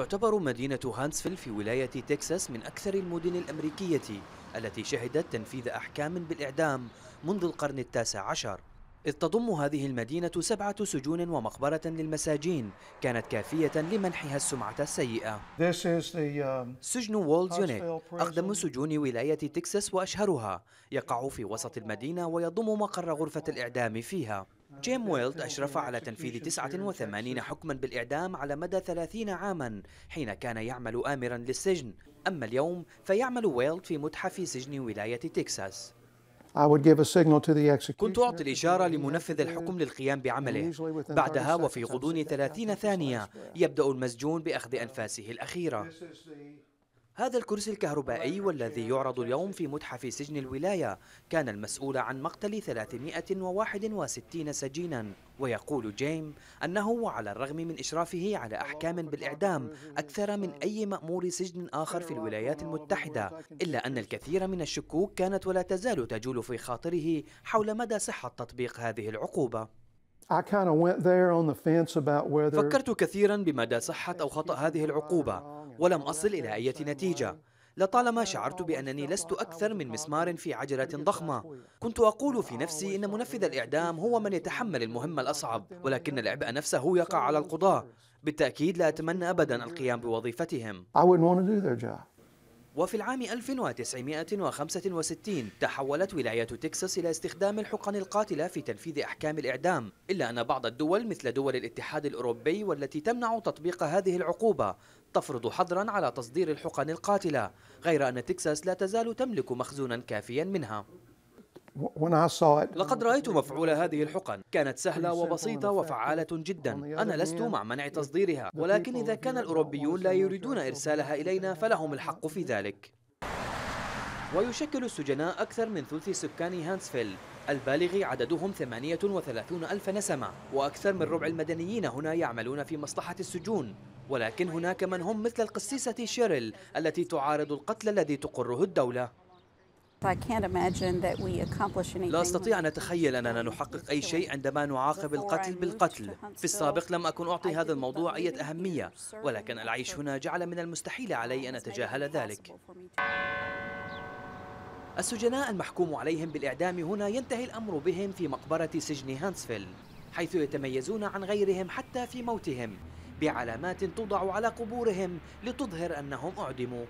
تعتبر مدينة هانتسفيل في ولاية تكساس من أكثر المدن الأمريكية التي شهدت تنفيذ أحكام بالإعدام منذ القرن التاسع عشر. إذ تضم هذه المدينة سبعة سجون ومقبرة للمساجين كانت كافية لمنحها السمعة السيئة. Um, سجن Walls Unit أقدم. سجون ولاية تكساس وأشهرها يقع في وسط المدينة ويضم مقر غرفة الإعدام فيها. جيم ويليت أشرف على تنفيذ 89 حكما بالإعدام على مدى 30 عاما حين كان يعمل آمرا للسجن. أما اليوم فيعمل ويلد في متحف سجن ولاية تكساس. كنت. أعطي الإشارة لمنفذ الحكم للقيام بعمله. بعدها وفي غضون 30 ثانية يبدأ المسجون بأخذ أنفاسه الأخيرة. هذا الكرسي الكهربائي والذي يعرض اليوم في متحف سجن الولاية. كان المسؤول عن مقتل 361 سجينا. ويقول جيم أنه وعلى الرغم من إشرافه على أحكام بالإعدام أكثر من أي مأمور سجن آخر في الولايات المتحدة. إلا أن الكثير من الشكوك كانت ولا تزال تجول في خاطره حول مدى صحة تطبيق هذه العقوبة. فكرت كثيرا بمدى صحة أو خطأ هذه العقوبة. ولم أصل إلى أي نتيجة. لطالما شعرت بأنني لست أكثر من مسمار في عجلة ضخمة. كنت أقول في نفسي إن منفذ الإعدام هو من يتحمل المهمة الأصعب ولكن العبء نفسه يقع على القضاة بالتأكيد لا أتمنى أبدا القيام بوظيفتهم. وفي العام 1965 تحولت ولاية تكساس إلى استخدام الحقن القاتلة في تنفيذ أحكام الإعدام إلا أن بعض الدول مثل دول الاتحاد الأوروبي والتي تمنع تطبيق هذه العقوبة تفرض حظرا على تصدير الحقن القاتلة غير أن تكساس لا تزال تملك مخزونا كافيا منها. لقد رأيت مفعول هذه الحقن. كانت سهلة وبسيطة وفعالة جدا. أنا لست مع منع تصديرها ولكن إذا كان الأوروبيون لا يريدون إرسالها إلينا فلهم الحق في ذلك. ويشكل السجناء أكثر من ثلث سكان هانتسفيل. البالغ عددهم 38 ألف نسمة وأكثر من ربع المدنيين هنا يعملون في مصلحة السجون. ولكن هناك من هم مثل القسيسة شيريل التي تعارض القتل الذي تقره الدولة. لا أستطيع أن أتخيل أننا نحقق أي شيء عندما نعاقب القتل بالقتل. في السابق لم أكن أعطي هذا الموضوع أي أهمية ولكن العيش هنا جعل من المستحيل علي أن أتجاهل ذلك. السجناء المحكوم عليهم بالإعدام هنا ينتهي الأمر بهم في مقبرة سجن هانسفيل حيث يتميزون عن غيرهم حتى في موتهم بعلامات توضع على قبورهم لتظهر أنهم أعدموا.